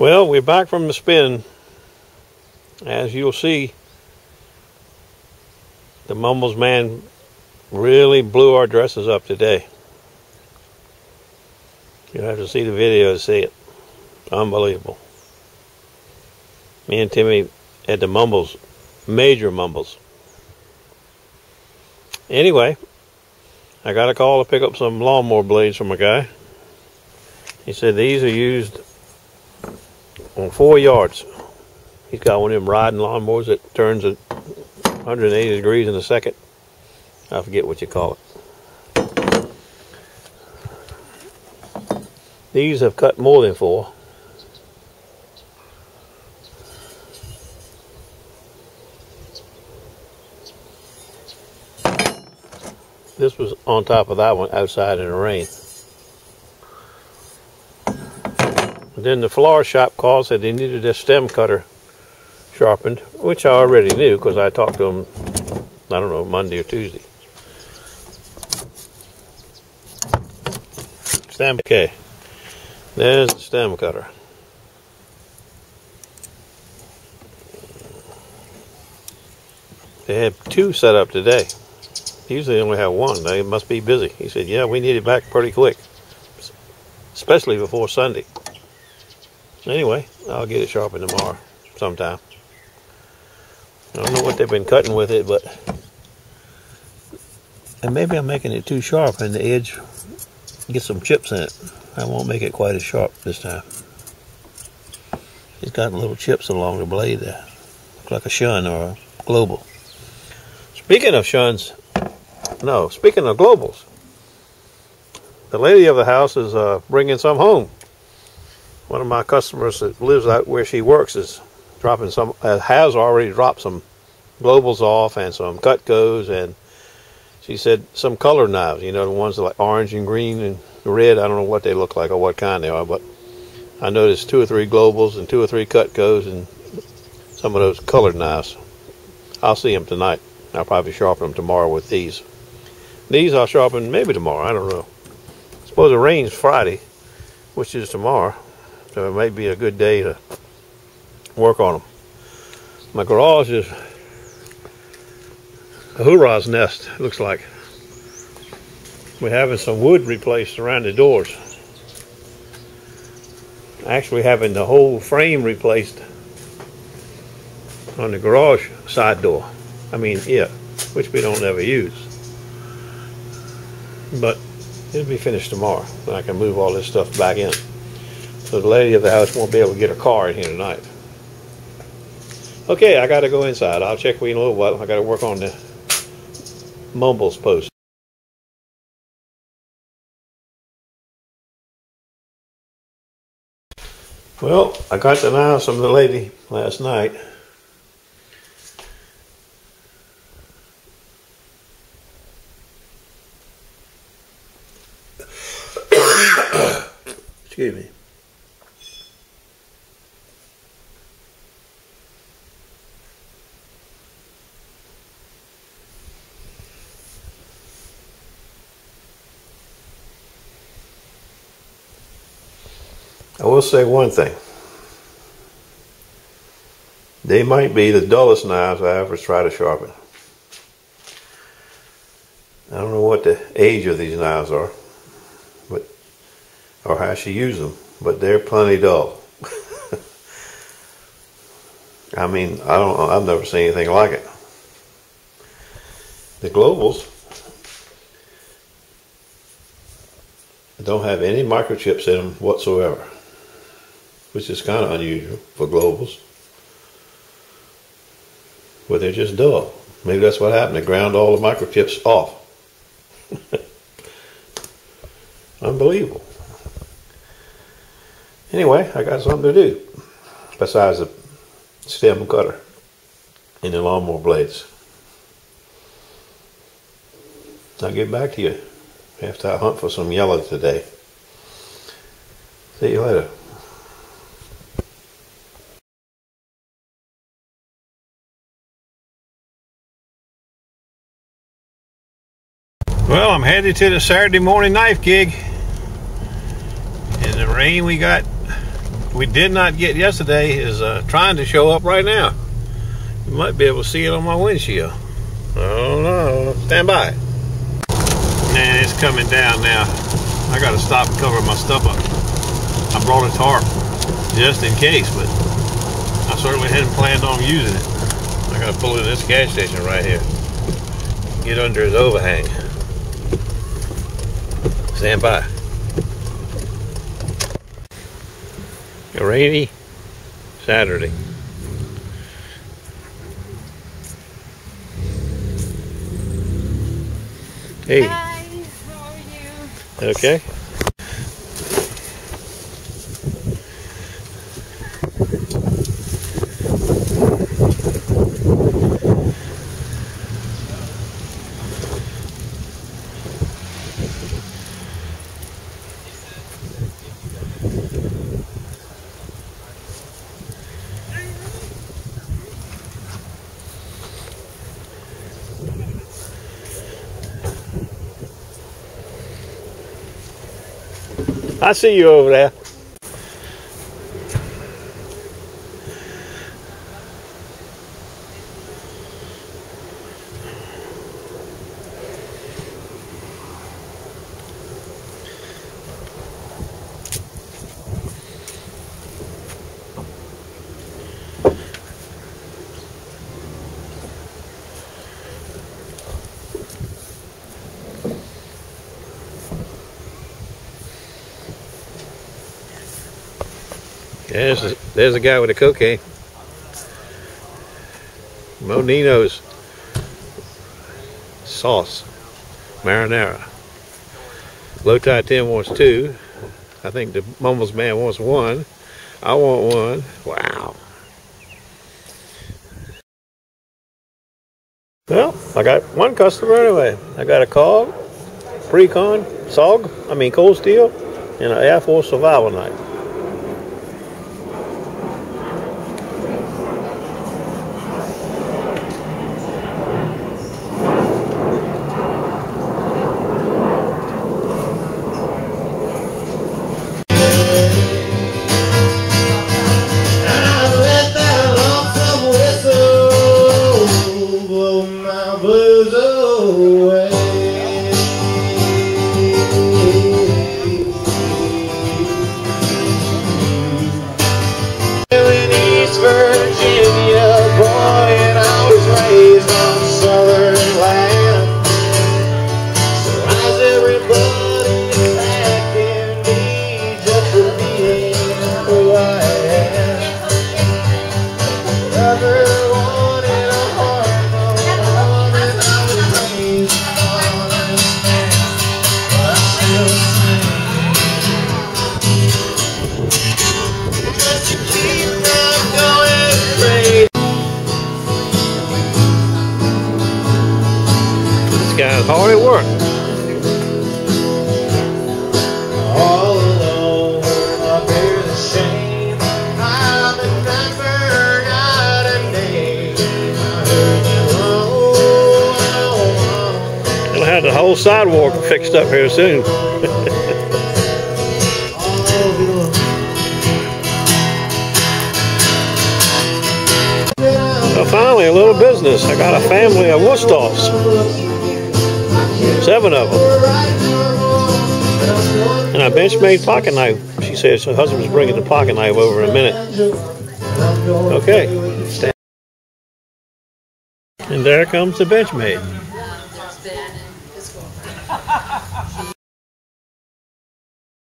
Well, we're back from the spin. As you'll see, the Mumbles man really blew our dresses up today. You'll have to see the video to see it. Unbelievable. Me and Timmy had the mumbles, major mumbles. Anyway, I got a call to pick up some lawnmower blades from a guy. He said these are used on four yards. He's got one of them riding lawnmowers that turns at 180 degrees in a second. I forget what you call it. These have cut more than four. This was on top of that one outside in the rain. Then the flower shop called said they needed a stem cutter sharpened, which I already knew because I talked to them, I don't know, Monday or Tuesday. Stem, okay. There's the stem cutter. They had two set up today. Usually they only have one. They must be busy. He said, yeah, we need it back pretty quick, especially before Sunday. Anyway, I'll get it sharpened tomorrow sometime. I don't know what they've been cutting with it, but and maybe I'm making it too sharp and the edge get some chips in it. I won't make it quite as sharp this time. It's got little chips along the blade there. Looks like a shun or a global. Speaking of shuns, no, speaking of globals, the lady of the house is uh, bringing some home. One of my customers that lives out where she works is dropping some, uh, has already dropped some globals off and some Cutcos and she said some color knives, you know, the ones that like orange and green and red. I don't know what they look like or what kind they are, but I noticed two or three globals and two or three Cutcos and some of those colored knives. I'll see them tonight. I'll probably sharpen them tomorrow with these. These I'll sharpen maybe tomorrow. I don't know. I suppose it rains Friday, which is tomorrow. So it may be a good day to work on them. My garage is a hoorah's nest, looks like. We're having some wood replaced around the doors. Actually having the whole frame replaced on the garage side door. I mean, yeah, which we don't ever use. But it'll be finished tomorrow. And I can move all this stuff back in. So the lady of the house won't be able to get her car in here tonight. Okay, I got to go inside. I'll check with you in a little while. I got to work on the Mumbles post. Well, I got the house from the lady last night. Excuse me. I will say one thing. They might be the dullest knives I ever try to sharpen. I don't know what the age of these knives are, but or how she used them, but they're plenty dull. I mean, I don't. I've never seen anything like it. The globals don't have any microchips in them whatsoever which is kind of unusual for globals. But they're just dull. Maybe that's what happened. They ground all the microchips off. Unbelievable. Anyway, I got something to do besides the stem cutter and the lawnmower blades. I'll get back to you after I hunt for some yellow today. See you later. Well, I'm headed to the Saturday morning knife gig. And the rain we got we did not get yesterday is uh, trying to show up right now. You might be able to see it on my windshield. Oh no, stand by. And it's coming down now. I gotta stop and cover my stuff up. I brought a tarp just in case, but I certainly hadn't planned on using it. I gotta pull in this gas station right here. Get under his overhang. Stand by. A rainy Saturday. Hey. Hi, how are you? Okay. I see you over there. There's a, there's a guy with a cocaine. Monino's sauce, marinara. Low Tide 10 wants two. I think the Mumbles man wants one. I want one. Wow. Well, I got one customer anyway. I got a cog, pre-con, SOG, I mean cold steel, and an Air Force survival knife. This guy's hard at work. All alone, I bear the shame. I'm a number, not a name. I heard you long, They'll have the whole sidewalk fixed up here soon. Well, finally, a little business. I got a family of Wusthofs. Seven of them. And a bench-made pocket knife. She says her husband's bringing the pocket knife over in a minute. Okay. And there comes the benchmade.